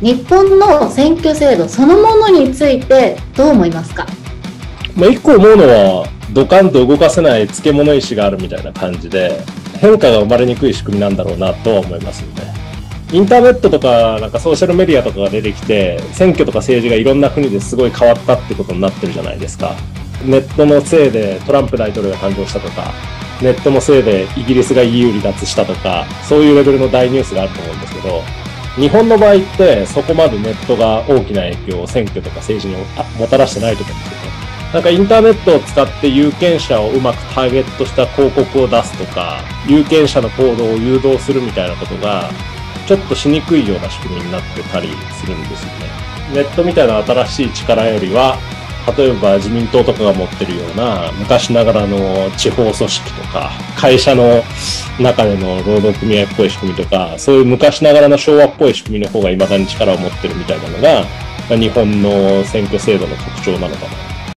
日本の選挙制度そのものについてどう思いますか？まあ、一個思うのは、ドカンと動かせない漬物石があるみたいな感じで、変化が生まれにくい仕組みなんだろうなとは思いますよね。インターネットとか、なんかソーシャルメディアとかが出てきて、選挙とか政治がいろんな国ですごい変わったってことになってるじゃないですか。ネットのせいでトランプ大統領が誕生したとか、ネットのせいでイギリスが EU 離脱したとか、そういうレベルの大ニュースがあると思うんですけど、日本の場合ってそこまでネットが大きな影響を選挙とか政治にもたらしてないと思うんですよね。なんかインターネットを使って有権者をうまくターゲットした広告を出すとか、有権者の行動を誘導するみたいなことが、ちょっとしにくいような仕組みになってたりするんですよね。ネットみたいな新しい力よりは、例えば自民党とかが持ってるような昔ながらの地方組織とか、会社の中での労働組合っぽい仕組みとか、そういう昔ながらの昭和っぽい仕組みの方が未だに力を持ってるみたいなのが、日本の選挙制度の特徴なのかな。